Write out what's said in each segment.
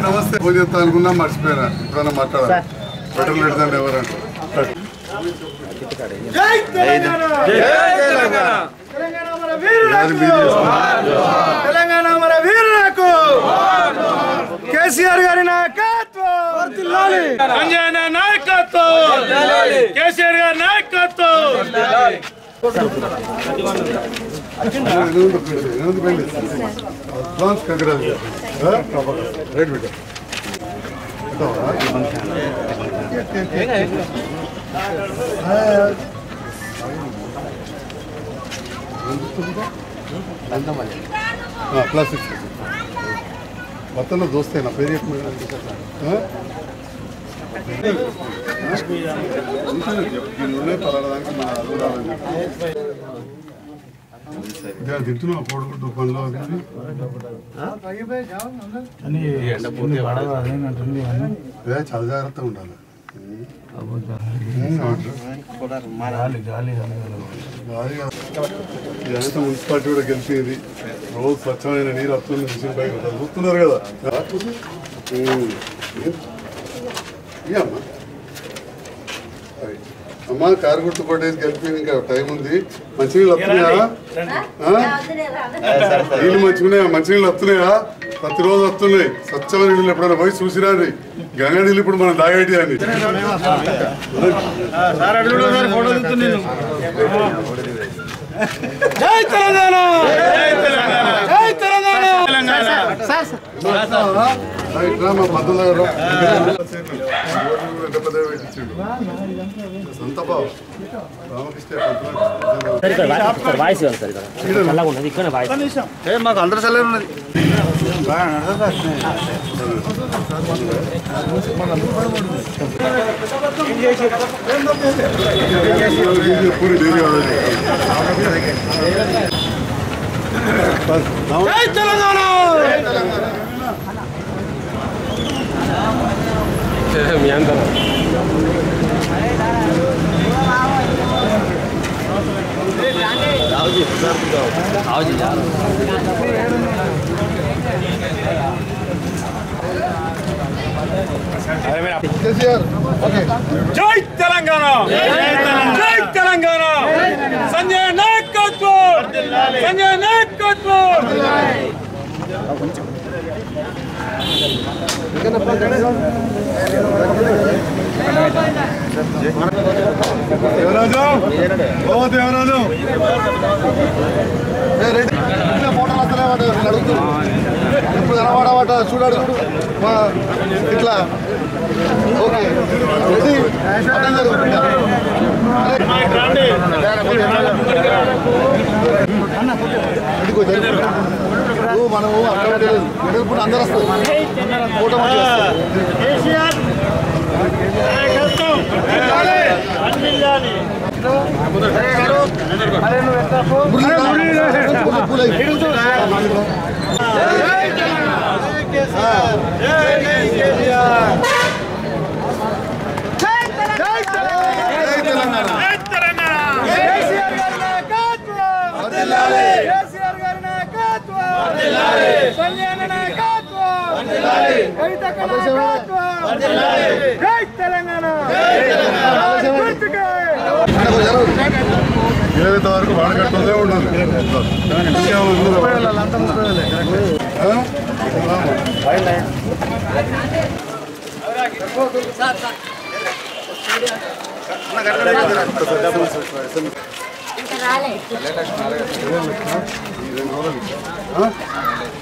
నమస్తే ఫోన్ చేస్తా అనుకున్నా మర్చిపోయినా ఎప్పుడన్నా మాట్లాడాలి పెట్రోల్ పెడతాను ఎవరంటే తెలంగాణ! అంజన నాయకత్వం కేసీఆర్ గారి నాయకత్వం అడ్వాన్స్ కంగ్రాచులేషన్ రైట్ బిడ్డ ప్లస్ సిక్స్ మొత్తంలో దోస్తే నా పేరు చెప్పు తింటున్నావు చాలా జాగ్రత్తగా ఉండాలి ఇదంతా మున్సిపాలిటీ కూడా గెలిచింది రోజు స్వచ్ఛమైన నీరు వస్తుంది చూస్తున్నారు కదా? అమ్మా. అమ్మా కారు గుర్తు కొట్టేసి గెలిపింది ఇంకా టైం ఉంది. మంచినీళ్ళు వస్తున్నాయా? నీళ్ళు మంచిగున్నాయా? మంచినీళ్ళు వస్తున్నాయా? ప్రతిరోజు వస్తున్నాయి. స్వచ్ఛమైన నీళ్ళు ఎప్పుడైనా పోయి చూసిరాండి. గంగా నీళ్ళు ఇప్పుడు మనం తాగేటి అని. జై తెలంగాణ! జై మాకు అందరూ చల్లగా ఉన్నది. పూరి డైరీ కావాలి. జై తెలంగాణ మీ అందరం జై తెలంగాణ జై తెలంగాణ సంజయ్ నాయకత్వం సంజయ్ నాయకత్వం దేవరాజు ఓ దేవరాజు ఇప్పుడు కనబడవాట చూడాడు చూడు ఇట్లా ఓకే రెడీ మనము అక్కడ ఇప్పుడు అందరు వస్తారు ఫోటో మంచిగా వస్తుంది. జై తెలంగాణ కేసీఆర్ గారి నాయకత్వం కేసీఆర్ గారి నాయకత్వం సంజయ్ నాయకత్వం కవితక్క నాయకత్వం జై తెలంగాణ గుర్తుకే ఏదైతే వరకు వాడకట్టుదే ఉండాలి ఆ? ఆ? ఏ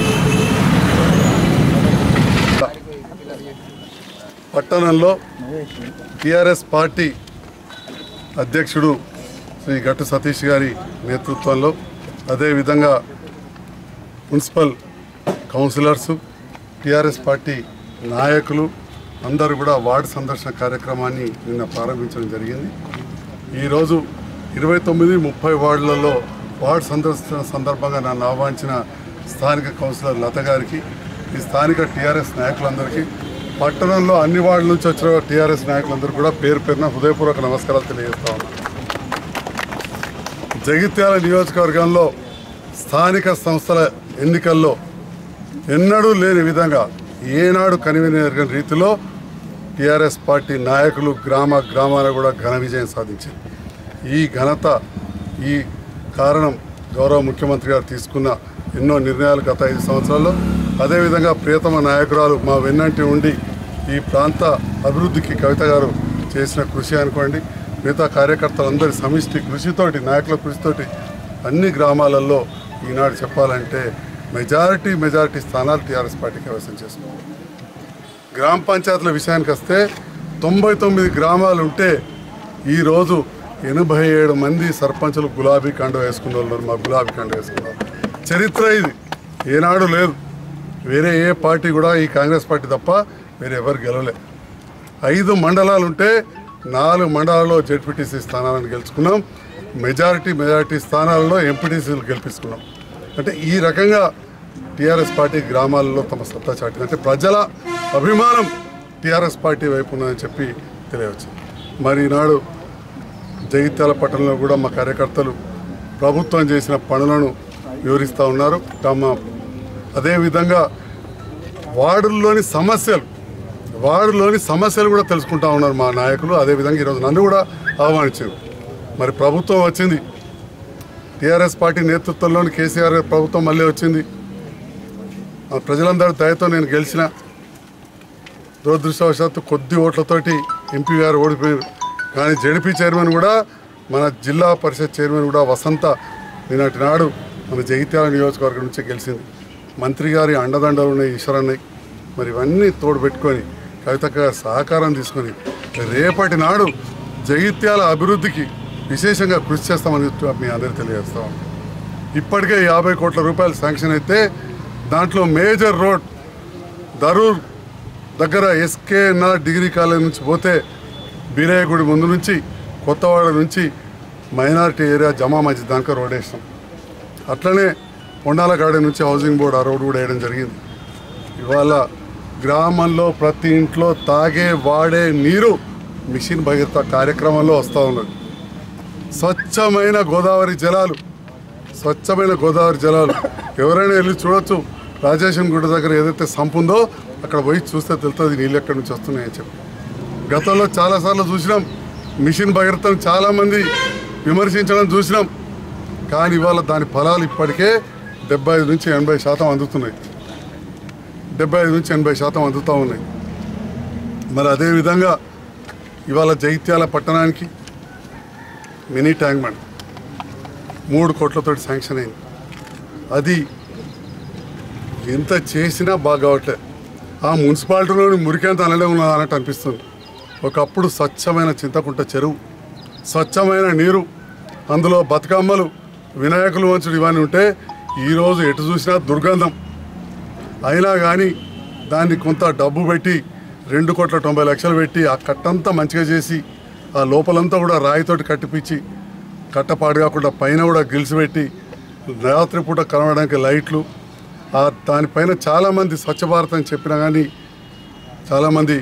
పట్టణంలో టిఆర్ఎస్ పార్టీ అధ్యక్షుడు శ్రీ గట్టు సతీష్ గారి నేతృత్వంలో అదేవిధంగా మున్సిపల్ కౌన్సిలర్స్ టిఆర్ఎస్ పార్టీ నాయకులు అందరూ కూడా వార్డు సందర్శన కార్యక్రమాన్ని నిన్న ప్రారంభించడం జరిగింది. ఈరోజు ఇరవై తొమ్మిది ముప్పై వార్డులలో వార్డు సందర్శన సందర్భంగా నన్ను ఆహ్వానించిన స్థానిక కౌన్సిలర్ లత గారికి ఈ స్థానిక టీఆర్ఎస్ నాయకులందరికీ పట్టణంలో అన్ని వార్డుల నుంచి వచ్చిన టీఆర్ఎస్ నాయకులందరూ కూడా పేరు పేరున హృదయపూర్వక నమస్కారాలు తెలియజేస్తా ఉన్నాను జగిత్యాల నియోజకవర్గంలో స్థానిక సంస్థల ఎన్నికల్లో ఎన్నడూ లేని విధంగా ఏనాడు కనివిన రీతిలో టీఆర్ఎస్ పార్టీ నాయకులు గ్రామ గ్రామాల కూడా ఘన విజయం సాధించింది. ఈ ఘనత ఈ కారణం గౌరవ ముఖ్యమంత్రి గారు తీసుకున్న ఎన్నో నిర్ణయాలు గత ఐదు సంవత్సరాల్లో. అదేవిధంగా ప్రియతమ నాయకురాలు మా వెన్నంటి ఉండి ఈ ప్రాంత అభివృద్ధికి కవిత గారు చేసిన కృషి అనుకోండి. మిగతా కార్యకర్తలందరి సమిష్టి కృషితోటి నాయకుల కృషితోటి అన్ని గ్రామాలలో ఈనాడు చెప్పాలంటే మెజారిటీ మెజారిటీ స్థానాలు టీఆర్ఎస్ పార్టీకి అవసరం చేసుకోవాలి గ్రామ పంచాయతీల విషయానికి వస్తే తొంభై తొమ్మిది గ్రామాలు ఉంటే ఈరోజు ఎనభై ఏడు మంది సర్పంచులు గులాబీ కండ వేసుకున్న వాళ్ళు మా గులాబీ కండ వేసుకున్నారు చరిత్ర ఇది. ఏనాడు లేదు. వేరే ఏ పార్టీ కూడా ఈ కాంగ్రెస్ పార్టీ తప్ప వేరే ఎవరు గెలవలే. ఐదు మండలాలు ఉంటే నాలుగు మండలాల్లో జెడ్పీటీసీ స్థానాలను గెలుచుకున్నాం. మెజారిటీ మెజారిటీ స్థానాలలో ఎంపీటీసీలు గెలిపించుకున్నాం. అంటే ఈ రకంగా టీఆర్ఎస్ పార్టీ గ్రామాలలో తమ సత్తా చాటింది. అంటే ప్రజల అభిమానం టీఆర్ఎస్ పార్టీ వైపు ఉన్నదని చెప్పి తెలియవచ్చు మరి ఈనాడు జగిత్యాల పట్టణంలో కూడా మా కార్యకర్తలు ప్రభుత్వం చేసిన పనులను వివరిస్తూ ఉన్నారు. తమ అదేవిధంగా వార్డుల్లోని సమస్యలు వార్డులోని సమస్యలు కూడా తెలుసుకుంటా ఉన్నారు మా నాయకులు. అదేవిధంగా ఈరోజు నన్ను కూడా ఆహ్వానించారు. మరి ప్రభుత్వం వచ్చింది. టీఆర్ఎస్ పార్టీ నేతృత్వంలోని కేసీఆర్ ప్రభుత్వం మళ్ళీ వచ్చింది. ఆ ప్రజలందరి దయతో నేను గెలిచిన దురదృష్టవశాత్తు కొద్ది ఓట్లతోటి ఎంపీ గారు ఓడిపోయారు కానీ జడిపి చైర్మన్ కూడా మన జిల్లా పరిషత్ చైర్మన్ కూడా వసంత నిన్నటి నాడు మన జగిత్యాల నియోజకవర్గం నుంచి గెలిచింది. మంత్రి గారి అండదండలు ఉన్నాయి ఈశ్వరన్నాయి మరి ఇవన్నీ తోడు పెట్టుకొని కవితక్క సహకారం తీసుకొని రేపటి నాడు జగిత్యాల అభివృద్ధికి విశేషంగా కృషి చేస్తామని మీ అందరికీ తెలియజేస్తాం ఇప్పటికే యాభై కోట్ల రూపాయలు శాంక్షన్ అయితే దాంట్లో మేజర్ రోడ్ దరూర్ దగ్గర ఎస్కేఎన్ఆర్ డిగ్రీ కాలేజ్ నుంచి పోతే బీరయ్యగుడి ముందు నుంచి కొత్తవాడ నుంచి మైనార్టీ ఏరియా జమా మధ్య దాకా రోడ్ వేసినాం. అట్లనే పొండాల గార్డెన్ నుంచి హౌసింగ్ బోర్డు ఆ రోడ్ కూడా వేయడం జరిగింది. ఇవాళ గ్రామంలో ప్రతి ఇంట్లో తాగే వాడే నీరు మిషన్ భగీరథ కార్యక్రమంలో వస్తూ ఉన్నది. స్వచ్ఛమైన గోదావరి జలాలు స్వచ్ఛమైన గోదావరి జలాలు. ఎవరైనా వెళ్ళి చూడొచ్చు రాజేశం గుడ్డ దగ్గర ఏదైతే సంపు ఉందో అక్కడ పోయి చూస్తే తెలుస్తుంది నీళ్ళు ఎక్కడి నుంచి వస్తున్నాయని చెప్పి. గతంలో చాలాసార్లు చూసినాం మిషన్ భగీరథను చాలామంది విమర్శించడం చూసినాం. కానీ ఇవాళ దాని ఫలాలు ఇప్పటికే డెబ్బై ఐదు నుంచి ఎనభై శాతం అందుతున్నాయి. డెబ్బై ఐదు నుంచి ఎనభై శాతం అందుతూ ఉన్నాయి. మరి అదేవిధంగా ఇవాళ జైత్యాల పట్టణానికి మినీ ట్యాంక్ బండ్ మూడు కోట్లతో శాంక్షన్ అయింది. అది ఎంత చేసినా బాగా కావట్లేదు ఆ మున్సిపాలిటీలోని మురికేంత అనలే ఉన్నది అన్నట్టు అనిపిస్తుంది. ఒకప్పుడు స్వచ్ఛమైన చింతకుంట చెరువు స్వచ్ఛమైన నీరు అందులో బతుకమ్మలు వినాయకులు వంచుడు ఇవన్నీ ఉంటే ఈరోజు ఎటు చూసినా దుర్గంధం. అయినా కానీ దాన్ని కొంత డబ్బు పెట్టి రెండు కోట్ల తొంభై లక్షలు పెట్టి ఆ కట్టంతా మంచిగా చేసి ఆ లోపలంతా కూడా రాయితోటి కట్టిపించి కట్టపాడు కాకుండా పైన కూడా గిల్స్ పెట్టి రాత్రిపూట కనబడడానికి లైట్లు దానిపైన చాలామంది స్వచ్ఛ భారత్ అని చెప్పినా కానీ చాలామంది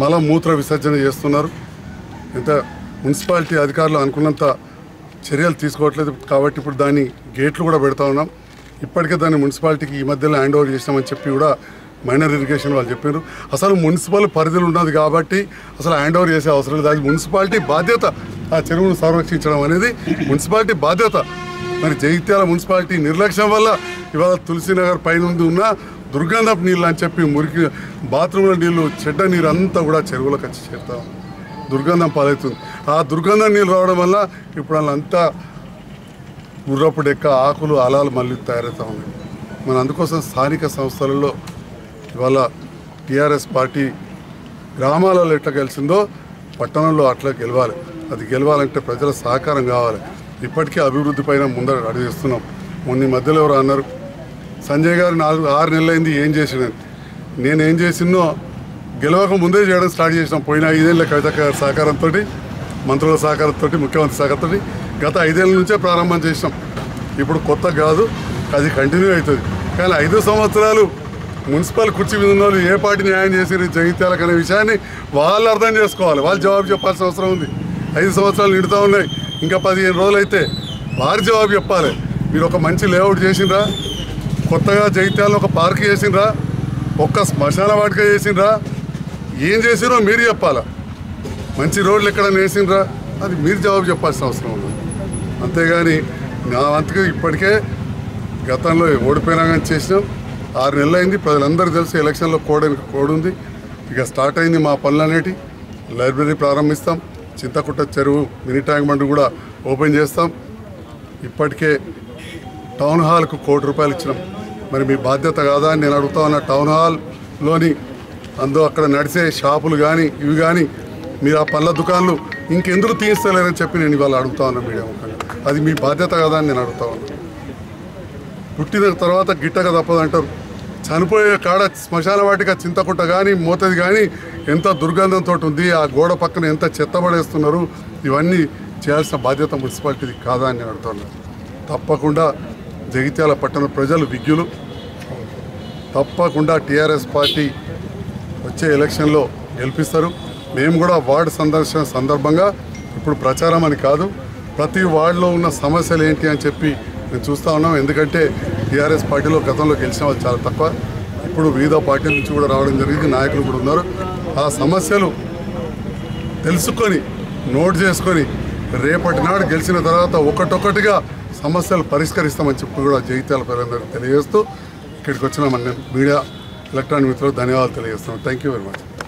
మల మూత్ర విసర్జన చేస్తున్నారు. ఇంత మున్సిపాలిటీ అధికారులు అనుకున్నంత చర్యలు తీసుకోవట్లేదు. కాబట్టి ఇప్పుడు దాన్ని గేట్లు కూడా పెడతా ఉన్నాం. ఇప్పటికే దాన్ని మున్సిపాలిటీకి ఈ మధ్యలో హ్యాండ్ ఓవర్ చేసినామని చెప్పి కూడా మైనర్ ఇరిగేషన్ వాళ్ళు చెప్పారు అసలు మున్సిపల్ పరిధిలో ఉన్నది కాబట్టి అసలు హ్యాండ్ ఓవర్ చేసే అవసరం లేదు. అది మున్సిపాలిటీ బాధ్యత ఆ చెరువును సంరక్షించడం అనేది మున్సిపాలిటీ బాధ్యత. మరి జగిత్యాల మున్సిపాలిటీ నిర్లక్ష్యం వల్ల ఇవాళ తులసినగర్ పైన ఉన్న దుర్గంధపు నీళ్ళు అని చెప్పి మురికి బాత్రూంలో నీళ్ళు చెడ్డ నీరు అంతా కూడా చెరువులకు వచ్చి చేరుతాం దుర్గంధం పాలవుతుంది. ఆ దుర్గంధం నీళ్ళు రావడం వల్ల ఇప్పుడు వాళ్ళంతా గుర్రపు డెక్క ఆకులు అలాలు మళ్ళీ తయారవుతా ఉన్నాయి. మన అందుకోసం స్థానిక సంస్థలలో ఇవాళ టీఆర్ఎస్ పార్టీ గ్రామాలలో ఎట్లా గెలిచిందో పట్టణంలో అట్లా గెలవాలి. అది గెలవాలంటే ప్రజల సహకారం కావాలి. ఇప్పటికే అభివృద్ధి పైన ముందర అడిగిస్తున్నాం మొన్న మధ్యలో ఎవరు అన్నారు సంజయ్ గారు నాలుగు ఆరు నెలలైంది ఏం చేసినని నేను ఏం చేసినో గెలవక ముందే చేయడం స్టార్ట్ చేసినాం. పోయిన ఐదేళ్ళ కవిత గారి సహకారంతో మంత్రుల సహకారంతో ముఖ్యమంత్రి సహకారంతో గత ఐదేళ్ళ నుంచే ప్రారంభం చేసినాం. ఇప్పుడు కొత్త కాదు అది కంటిన్యూ అవుతుంది. కానీ ఐదు సంవత్సరాలు మున్సిపల్ కుర్చీ మీద ఉన్న వాళ్ళు ఏ పార్టీ న్యాయం చేసిరు జగిత్యాలకు అనే విషయాన్ని వాళ్ళు అర్థం చేసుకోవాలి. వాళ్ళు జవాబు చెప్పాల్సిన అవసరం ఉంది. ఐదు సంవత్సరాలు నిండుతూ ఉన్నాయి. ఇంకా పదిహేను రోజులు అయితే వారి జవాబు చెప్పాలి. మీరు ఒక మంచి లేఅవుట్ చేసిండ్రా కొత్తగా జగిత్యాలలో ఒక పార్క్ చేసిండ్రా ఒక్క శ్మశాన వాటిక చేసిండ్రా ఏం చేసిరో మీరు చెప్పాలా? మంచి రోడ్లు ఎక్కడ వేసిండ్రా అది మీరు జవాబు చెప్పాల్సిన అవసరం ఉంది. అంతేగాని నా వంతుగా ఇప్పటికే గతంలో ఓడిపోయినా కానీ చేసినాం. ఆరు నెలలు అయింది ప్రజలందరూ తెలిసి ఎలక్షన్లో కోడ్ కోడ్ ఉంది. ఇక స్టార్ట్ అయింది మా పనులు అనేటి లైబ్రరీ ప్రారంభిస్తాం. చింతకుట్ట చెరువు మినీ ట్యాంక్ బండ్ కూడా ఓపెన్ చేస్తాం. ఇప్పటికే టౌన్ హాల్కు కోటి రూపాయలు ఇచ్చినాం. మరి మీ బాధ్యత కాదా అని నేను అడుగుతా ఉన్న. టౌన్ హాల్లోని అందు అక్కడ నడిచే షాపులు కానీ ఇవి కానీ మీరు ఆ పళ్ళ దుకాణాలు ఇంకెందుకు తీస్తలేరని చెప్పి నేను ఇవాళ అడుగుతా ఉన్నా మీడియా అది మీ బాధ్యత కదా అని నేను అడుగుతా ఉన్నా. పుట్టిన తర్వాత గిట్టక తప్పదంటారు. చనిపోయే కాడ శ్మశాన వాటిక చింతకుంట కానీ మోతది కానీ ఎంత దుర్గంధంతో ఉంది ఆ గోడ పక్కన ఎంత చెత్త పడేస్తున్నారు ఇవన్నీ చేయాల్సిన బాధ్యత మున్సిపాలిటీది కాదా అని నేను అడుగుతున్నాను తప్పకుండా జగిత్యాల పట్టణ ప్రజలు విజ్ఞులు. తప్పకుండా టీఆర్ఎస్ పార్టీ వచ్చే ఎలక్షన్లో గెలిపిస్తారు. మేము కూడా వార్డు సందర్శన సందర్భంగా ఇప్పుడు ప్రచారం అని కాదు ప్రతి వార్డులో ఉన్న సమస్యలు ఏంటి అని చెప్పి మేము చూస్తూ ఉన్నాం. ఎందుకంటే టీఆర్ఎస్ పార్టీలో గతంలో గెలిచిన వాళ్ళు చాలా తక్కువ. ఇప్పుడు వివిధ పార్టీల నుంచి కూడా రావడం జరిగింది. నాయకులు కూడా ఉన్నారు. ఆ సమస్యలు తెలుసుకొని నోట్ చేసుకొని రేపటి నాడు గెలిచిన తర్వాత ఒకటొకటిగా సమస్యలు పరిష్కరిస్తామని చెప్పి కూడా జగిత్యాల ప్రజలందరికీ తెలియజేస్తూ ఇక్కడికి వచ్చిన మన మీడియా ఎలక్ట్రానిక్ మిత్రులకు ధన్యవాదాలు తెలియజేస్తున్నాం. Thank you very much